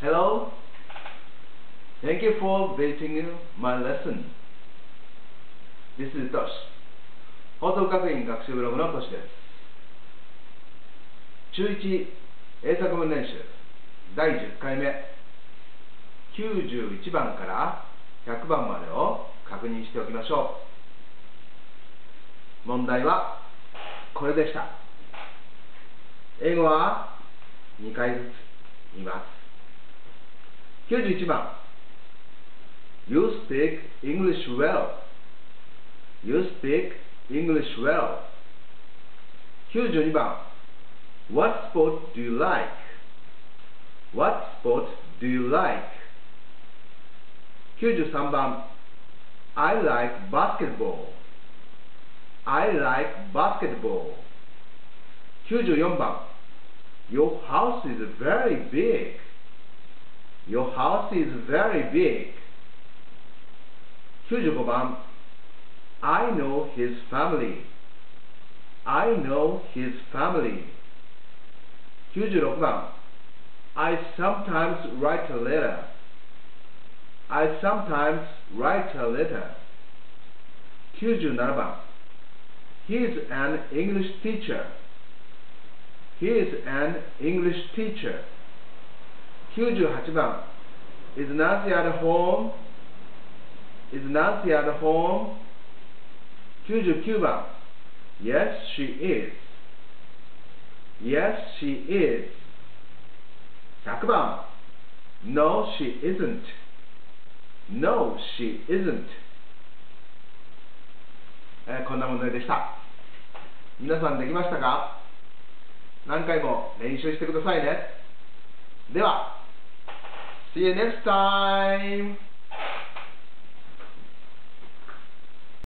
Hello? Thank you for visiting my lesson. This is Tosh. 報徳学院学習ブログのトシです。中1英作文練習第10回目91番から100番までを確認しておきましょう。問題はこれでした。英語は2回ずつ言います。91番 You speak English well. You speak English well. 92番 What sport do you like? What sport do you like? 93番 I like basketball. I like basketball. 94番 Your house is very big. Your house is very big. Sujababam, I know his family. I know his family. Jujurokbam, I sometimes write a letter. I sometimes write a letter. Kyujunarabam, he is an English teacher. He is an English teacher. 98番 Is Nancy at home? Is Nancy at home? 99番 Yes, she is. Yes, she is. 100番 No, she isn't. No, she isn't. えーこんな問題でした。皆さんできましたか何回も練習してくださいね。では、See you next time!